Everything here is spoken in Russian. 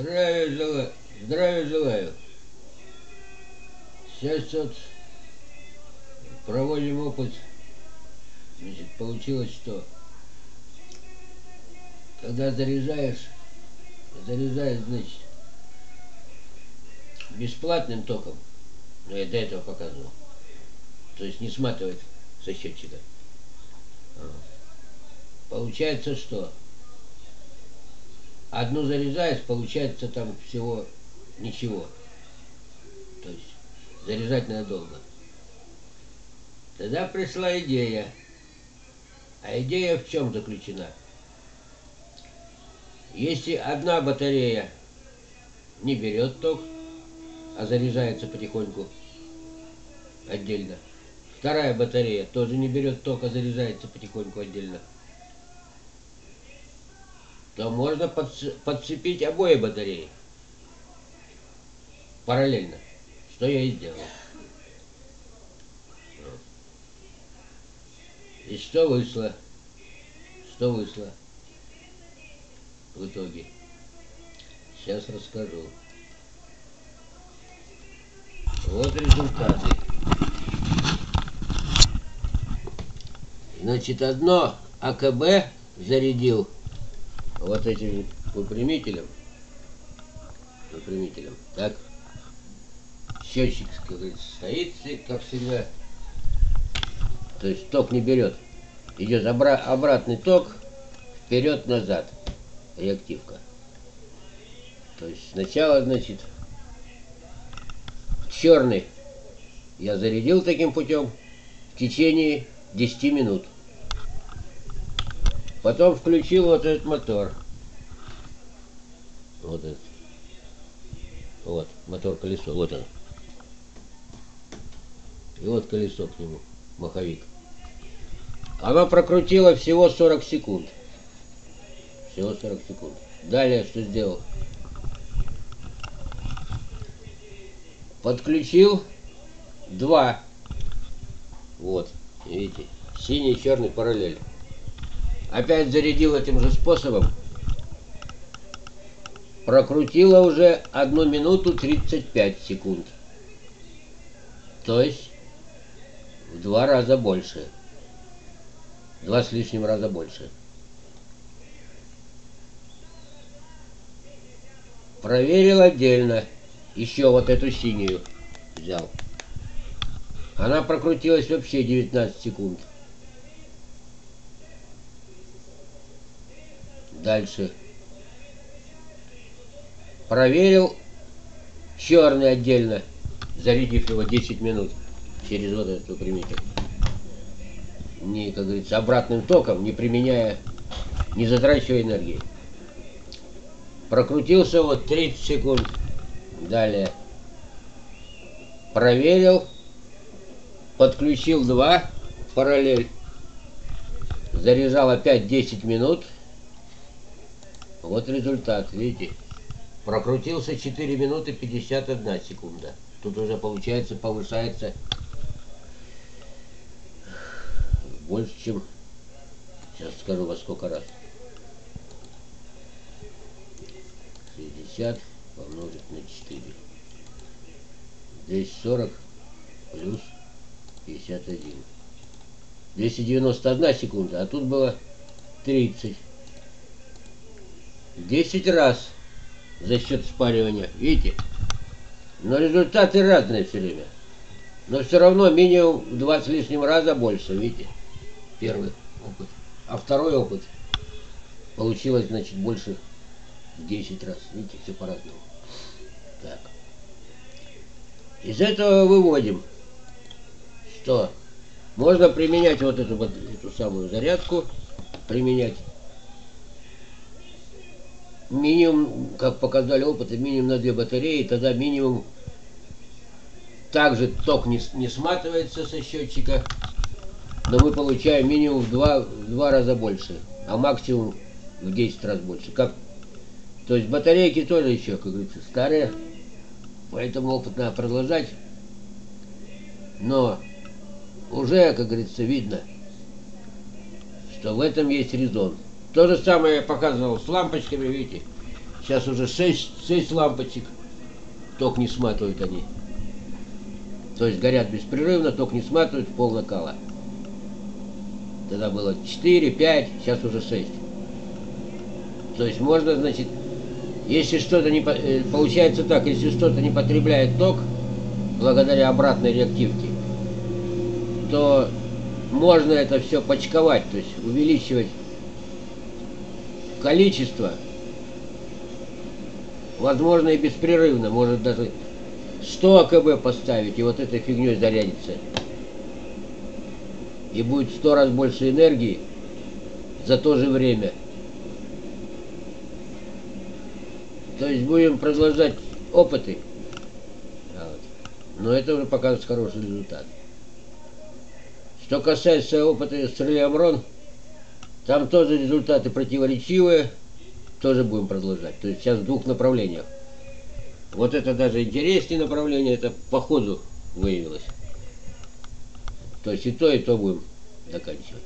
Здравия желаю. Здравия желаю. Сейчас вот проводим опыт. Значит, получилось, что когда заряжаешь, заряжаешь, значит, бесплатным током, но я до этого показывал, то есть не сматывает со счетчика. А. Получается, что одну заряжаешь, получается там всего ничего. То есть заряжать надо долго. Тогда пришла идея. А идея в чем заключена? Если одна батарея не берет ток, а заряжается потихоньку отдельно, вторая батарея тоже не берет ток, а заряжается потихоньку отдельно, то можно подцепить обои батареи параллельно, что я и сделал. И что вышло? Что вышло в итоге? Сейчас расскажу. Вот результаты. Значит, одно АКБ зарядил вот этим выпрямителем. Выпрямителем. Так. Счетчик, как говорится, стоит, как всегда. То есть ток не берет. Идет обра обратный ток, вперед-назад. Реактивка. То есть сначала, значит, черный я зарядил таким путем в течение 10 минут. Потом включил вот этот мотор. Вот этот. Вот, мотор колесо, вот он. И вот колесо к нему, маховик. Она прокрутила всего 40 секунд. Всего 40 секунд. Далее что сделал? Подключил два. Вот, видите, синий и черный параллель. Опять зарядил этим же способом. Прокрутила уже 1 минуту 35 секунд. То есть в два раза больше. Два с лишним раза больше. Проверил отдельно. Еще вот эту синюю взял. Она прокрутилась вообще 19 секунд. Дальше. Проверил черный отдельно, зарядив его 10 минут через вот этот выпрямитель. Не, как говорится, обратным током, не применяя, не затрачивая энергии. Прокрутился вот 30 секунд. Далее. Проверил. Подключил два параллель. Заряжал опять 10 минут. Вот результат, видите? Прокрутился 4 минуты 51 секунда. Тут уже получается повышается больше, чем... Сейчас скажу во сколько раз. 60 помножить на 4. 240 плюс 51. 291 секунда, а тут было 30. 10 раз за счет спаривания. Видите? Но результаты разные все время. Но все равно минимум в 20 с лишним раза больше, видите? Первый опыт. А второй опыт получилось, значит, больше в 10 раз. Видите, все по-разному. Так. Из этого выводим, что можно применять вот эту, вот эту самую зарядку, применять минимум, как показали опыты, минимум на две батареи, тогда минимум также ток не, не сматывается со счетчика, но мы получаем минимум в два, в два раза больше, а максимум в 10 раз больше. Как, то есть батарейки тоже еще, как говорится, старые, поэтому опыт надо продолжать. Но уже, как говорится, видно, что в этом есть резон. То же самое я показывал с лампочками, видите. Сейчас уже 6, 6 лампочек. Ток не сматывают они. То есть горят беспрерывно, ток не сматывают, пол накала. Тогда было 4, 5, сейчас уже 6. То есть можно, значит, если что-то не... Э, получается так, если что-то не потребляет ток, благодаря обратной реактивке, то можно это все почковать, то есть увеличивать количество, возможно и беспрерывно, может даже 100 АКБ поставить, и вот этой фигней зарядится. И будет 100 раз больше энергии за то же время. То есть будем продолжать опыты. Но это уже показывает хороший результат. Что касается опыта с Релиамрон, там тоже результаты противоречивые, тоже будем продолжать. То есть сейчас в двух направлениях. Вот это даже интереснее направление, это по ходу выявилось. То есть и то, и то будем заканчивать.